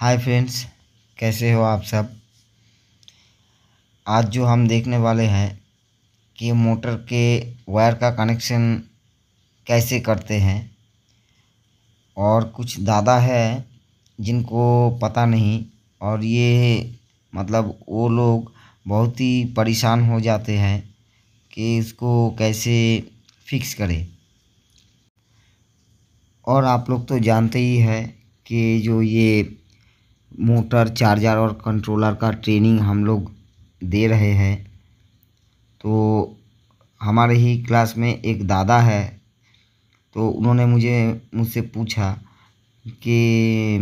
Hi friends, कैसे हो आप सब? आज जो हम देखने वाले हैं कि मोटर के वायर का कनेक्शन कैसे करते हैं और कुछ दादा है जिनको पता नहीं और ये मतलब वो लोग बहुत ही परेशान हो जाते हैं कि इसको कैसे फिक्स करें। और आप लोग तो जानते ही हैं कि जो ये मोटर चार्जर और कंट्रोलर का ट्रेनिंग हम लोग दे रहे हैं। तो हमारे ही क्लास में एक दादा है तो उन्होंने मुझे, मुझसे पूछा कि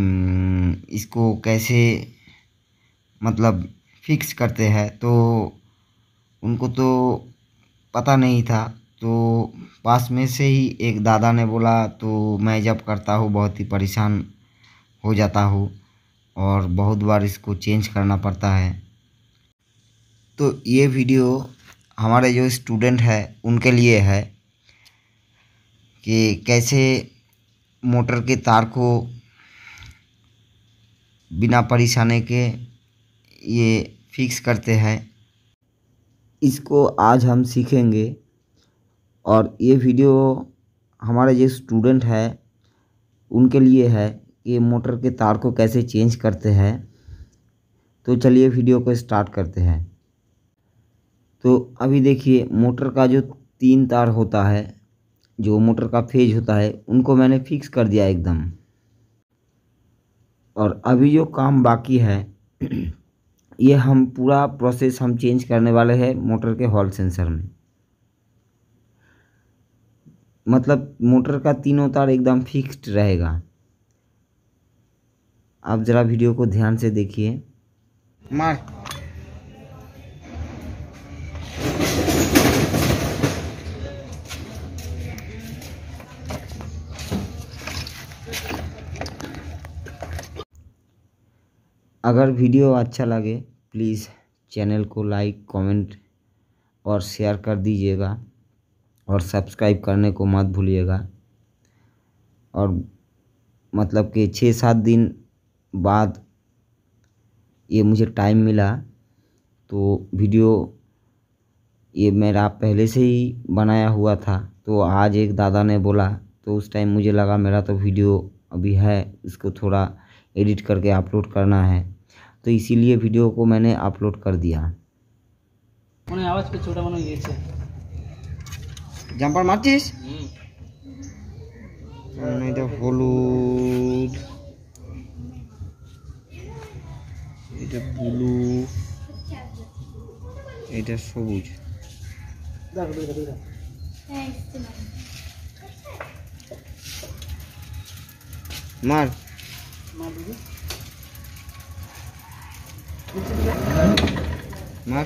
इसको कैसे मतलब फिक्स करते हैं? तो उनको तो पता नहीं था। तो पास में से ही एक दादा ने बोला तो मैं जब करता हूँ, बहुत ही परेशान हो जाता हूँ। और बहुत बार इसको चेंज करना पड़ता है। तो ये वीडियो हमारे जो स्टूडेंट है, उनके लिए है कि कैसे मोटर के तार को बिना परेशानी के ये फिक्स करते हैं। इसको आज हम सीखेंगे और ये वीडियो हमारे जो स्टूडेंट है, उनके लिए है। कि मोटर के तार को कैसे चेंज करते हैं। तो चलिए वीडियो को स्टार्ट करते हैं। तो अभी देखिए, मोटर का जो तीन तार होता है, जो मोटर का फ़ेज़ होता है, उनको मैंने फिक्स कर दिया एकदम। और अभी जो काम बाकी है, ये हम पूरा प्रोसेस हम चेंज करने वाले हैं मोटर के हॉल सेंसर में। मतलब मोटर का तीनों तार एकदम फिक्स्ड रहेगा। आप ज़रा वीडियो को ध्यान से देखिए। मार अगर वीडियो अच्छा लगे प्लीज़ चैनल को लाइक कमेंट और शेयर कर दीजिएगा और सब्सक्राइब करने को मत भूलिएगा। और मतलब कि छः सात दिन बाद ये मुझे टाइम मिला तो वीडियो ये मेरा पहले से ही बनाया हुआ था तो आज एक दादा ने बोला तो उस टाइम मुझे लगा मेरा तो वीडियो अभी है इसको थोड़ा एडिट करके अपलोड करना है तो इसीलिए वीडियो को मैंने अपलोड कर दिया মনে হয় আওয়াজ পেয়েছে ওটা মনে হয় গিয়েছে জাম্পার মারছিস এটা হলুদ এটা ব্লু এটা সবুজ। মার। মার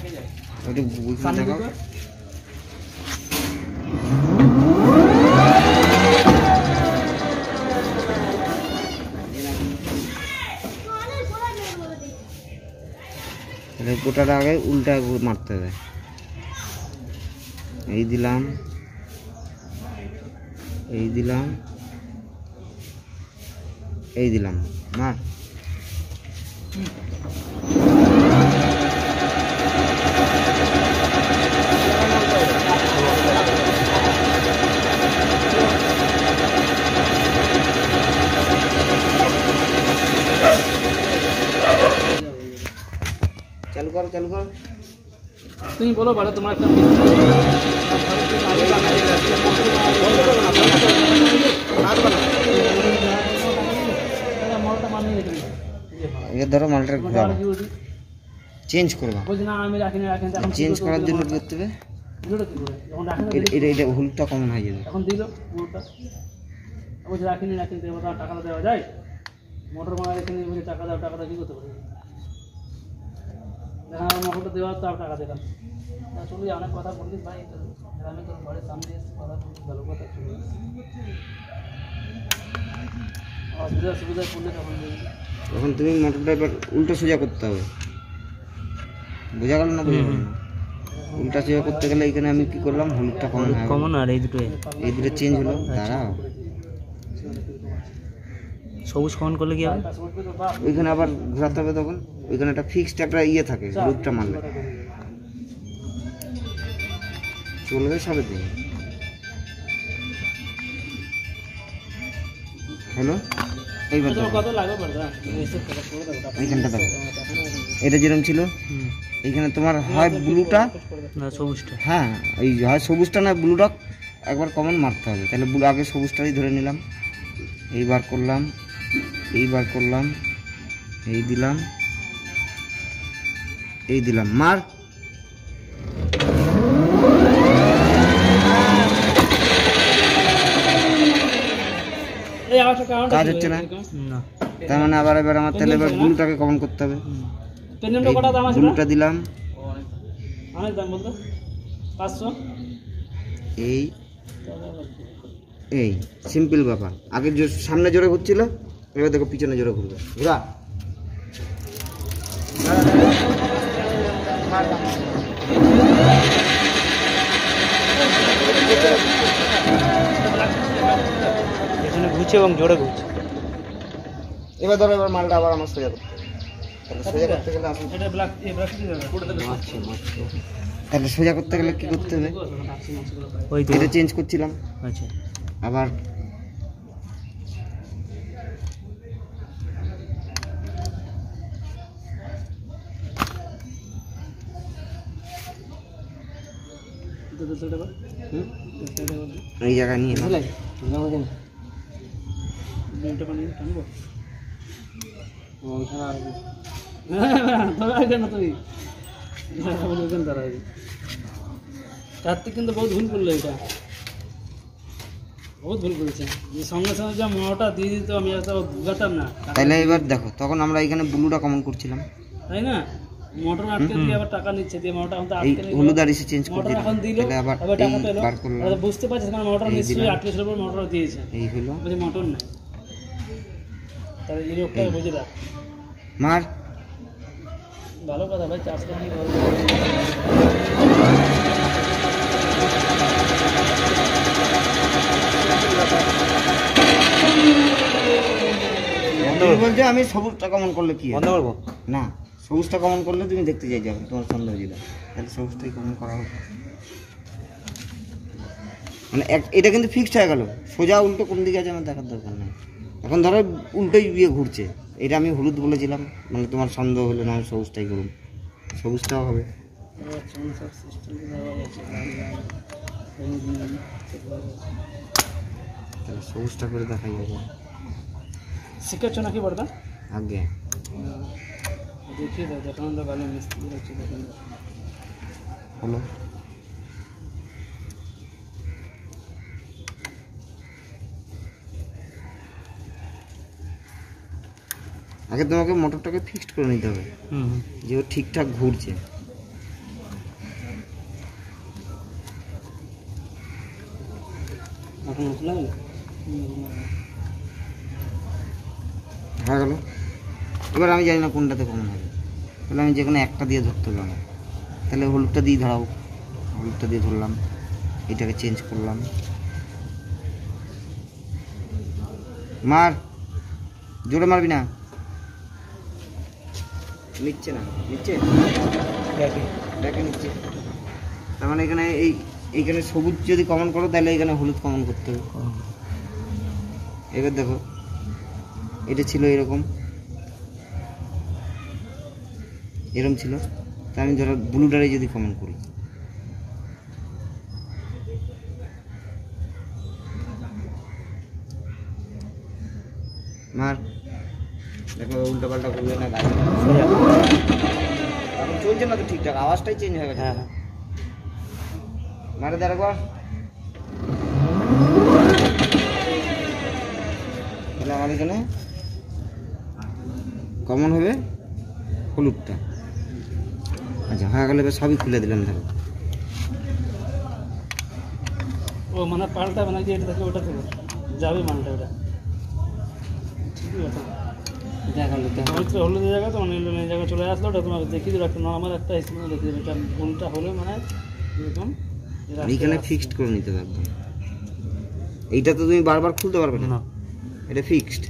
ওটা বুঝে তাহলে গোটাটা আগে উল্টা মারতে হবে। এই দিলাম। এই দিলাম। এই দিলাম। মার। চালু করো তুমি বলো বলো তোমার একটা। এবার ধরো মালটা তোমার ঘোরাবো। চেঞ্জ করবা। চেঞ্জ করার জন্য করতে হবে। এটা- এটা হুলটা কমন হয়ে যাবে। এখন দিল রাখিনি রাখিনি টাকাটা দেওয়া যায়। মোটর মারা রেখে নিয়ে টাকা দাও টাকাটা কী করতে পারি? দেখা আমার তো আর টাকা দিলাম চলি অনেক কথা বললিস ভাই গ্রামে তোর ঘরের সামনে এসে কথা ভালো কথা চলে অসুবিধা তখন তখন তুমি মোটরটা এবার উল্টো সোজা করতে হবে। বোঝা গেল না বোঝা গেল না উল্টা সোজা করতে গেলে এখানে আমি কি করলাম? হলুদটা কমন কমন আর এই দুটো এই দুটো চেঞ্জ হলো। দাঁড়াও। সবুজ কমন করলে কি হবে? ওইখানে আবার ঘোরাতে হবে তখন? ওইখানে একটা ফিক্সড একটা ইয়ে থাকে হলুদটা মারলে। চলবে সবে দিন হ্যালো? এইবার এইখানটা দেখো। এটা যেরকম ছিল এইখানে তোমার হয় ব্লুটা সবুজটা। হ্যাঁ এই হয় সবুজটা না ব্লুটা একবার কমন মারতে হবে। তাহলে ব্লু আগে সবুজটাই ধরে নিলাম। এইবার করলাম এইবার করলাম এই দিলাম। এই দিলাম মার। এই আওয়াজটা কাউন্ট কাজ হচ্ছে না? তার মানে আবার এবার আমার তাহলে এবার ব্লুটাকে কমন করতে হবে। ব্লুটা দিলাম। এই এই সিম্পল ব্যাপার। আগে সামনে জোরে ঘুরছিল এবার দেখো পিছনে জোরে ঘুরবে। ঘুরা। এখানে ঘুরছে এবং জোরে ঘুরছে। এবার ধরো এবার মালটা আবার আমার সোজা। তাহলে সোজা করতে গেলে কি করতে গেলে কি করতে হবে? ওই চেঞ্জ করছিলাম। আচ্ছা। আবার এই জায়গায় নিয়ে কার্তিক কিন্তু বহুত ভুল করল এটা। বহুত ভুল করেছে। যে সঙ্গে সঙ্গে যে মোটা দিয়ে দিত আমি এত ভুগাতাম না। তাহলে এবার দেখো তখন আমরা এখানে ব্লুটা কমন করছিলাম। তাই না? মোটর আটকে দিয়ে আবার টাকা নিচ্ছে দিয়ে মোটর এখন আটকে নিল। হলুদ আর চেঞ্জ করে মোটর এখন দিল আবার আবার টাকা পেল। বার বুঝতে পারছিস কারণ মোটর এই নিশ্চয়ই দিলাম। আটত্রিশের উপর মোটর দিয়েছে। এই হলো। বলছে মোটর নাই। তাহলে এই লোকটা বুঝে রাখ। মার। ভালো কথা ভাই চাষ করে ভালো আমি সবুজটা কমন করলে কি হবে? বন্ধ করব? না। সবুজটা কমন করলে তুমি দেখতে চাই যাবে তোমার সন্দেহ যেটা তাহলে সবুজটাই কমন করা হোক। মানে এক- এটা কিন্তু ফিক্সড হয়ে গেল। সোজা উল্টো কোন দিকে আছে আমার দেখার দরকার নেই। এখন ধরো উল্টোই বিয়ে ঘুরছে। এটা আমি হলুদ বলেছিলাম মানে তোমার সন্দেহ হলে না আমি সবুজটাই করুন। সবুজটাও হবে। তাহলে সবুজটা করে দেখাই যাবে। শিখাচ্ছ নাকি বড়দা? আগে। দেখিয়ে দাও যখন আমরা ভালো মিস্ত্রি হচ্ছে হলো আগে তোমাকে মোটরটাকে ফিক্সড করে নিতে হবে। যে ও ঠিকঠাক ঘুরছে। হয়ে গেল। এবার আমি জানি না কোনটাতে কমন হবে তাহলে আমি যেখানে একটা দিয়ে ধরতে আমার তাহলে হলুদটা দিয়ে ধরাও। হলুদটা দিয়ে ধরলাম এটাকে চেঞ্জ করলাম। মার জোরে মারবি না। নিচ্ছে না নিচ্ছে? দেখে। নিচ্ছে। তার মানে এখানে এই এইখানে সবুজ যদি কমন করো তাহলে এখানে হলুদ কমন করতে হবে। এবার দেখো এটা ছিল এরকম। এরকম ছিল। তা আমি ধরো ব্লুটারে যদি কমেন্ট করি। মার। দেখো উল্টো পাল্টা করবে না গাড়ি। এখন চলছে না তো ঠিকঠাক? আওয়াজটাই চেঞ্জ হয়ে গেছে। হ্যাঁ হ্যাঁ। মারে কর তাহলে আমার এখানে কমন হবে হলুদটা। আচ্ছা হয়ে গেলে সবই খুলে দিলাম ধরো। ও মানে পাল্টা মানে এটা থাকে ওটা থেকে যাবে মালটা ওটা। ঠিকই দেখাল তো হলুদের জায়গা তো জায়গায় চলে আসলো ওটা তোমাকে দেখিয়ে একটা নর্মাল একটা স্ক্রিনে দেখিয়ে দেবে এটা ভুলটা হলে মানে এরকম। ফিক্সড করে নিতে হবে এইটা তো তুমি বারবার খুলতে পারবে না। এটা ফিক্সড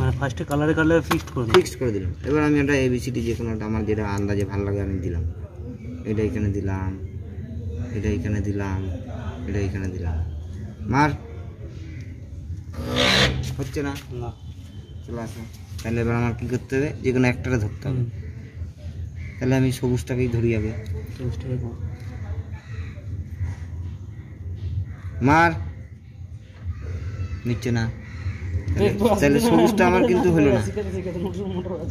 মানে ফার্স্টে কালারে কালারে ফিক্সড করে ফিক্সড করে দিলাম। এবার আমি একটা এবিসিডি যে কোনো একটা আমার যেটা আন্দাজে ভালো লাগে আমি দিলাম। এটা এখানে দিলাম এটা এখানে দিলাম এটা এখানে দিলাম। মার। হচ্ছে না? না। চলে আসো। তাহলে এবার আমার কী করতে হবে? যে কোনো একটারে ধরতে হবে। তাহলে আমি সবুজটাকেই ধরি সবুজটাকে মার। নিচ্ছে না। তাহলে- সবুজটা আমার কিন্তু হলো না।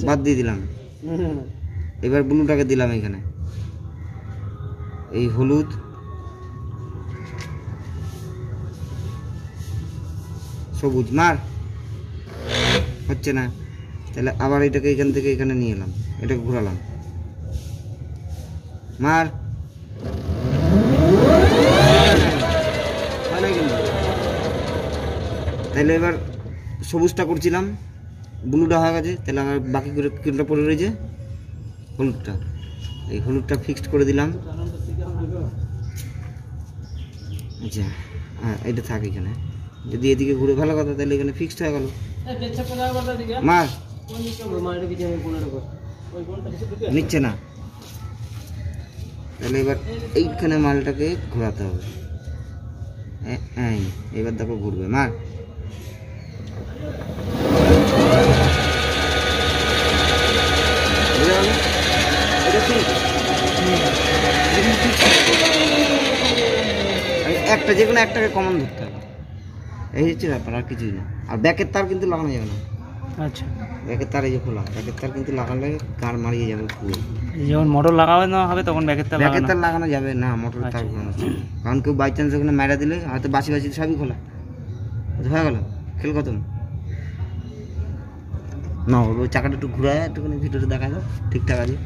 বাদ দিয়ে দিলাম। এবার ব্লুটাকে দিলাম এখানে। এই হলুদ। সবুজ। মার। হচ্ছে না। তাহলে আবার এটাকে এখান থেকে এখানে নিয়ে এলাম। এটাকে ঘোরালাম। মার। তাহলে এবার সবুজটা করছিলাম ব্লুটা হয়ে গেছে তাহলে আমার বাকি করে কোনটা পড়ে রয়েছে হলুদটা। এই হলুদটা ফিক্সড করে দিলাম। আচ্ছা হ্যাঁ এটা থাক এখানে। যদি এদিকে ঘুরে ভালো কথা তাহলে এখানে ফিক্সড হয়ে গেল। মার। নিচ্ছে না। তাহলে এবার এইখানে মালটাকে ঘোরাতে হবে। এই, এবার দেখো ঘুরবে। মার বুঝা গেল? এটা ঠিক। এটা ঠিক। আমি একটা যে কোনো একটাকে কমন ধরতে হবে। এই হচ্ছে ব্যাপার আর কিছুই না। আর ব্যাকের তার কিন্তু লাগানো যাবে না। আচ্ছা। ব্যাকের তার এই যে খোলা ব্যাকের তার কিন্তু লাগালে কার মারিয়ে যাবে পুরো। যখন মোটর লাগানো হবে তখন ব্যাকের তার ব্যাকের তার লাগানো যাবে না মোটর তার আচ্ছা। কারণ কেউ বাই চান্স ওখানে মেরা দিলে হয়তো বাসি বাসি সবই খোলা। হয়ে গেল। খেল কত না ওই চাকাটা একটু ঘুরায় একটুখানি ভিতরে দেখা যাও ঠিকঠাক আছে।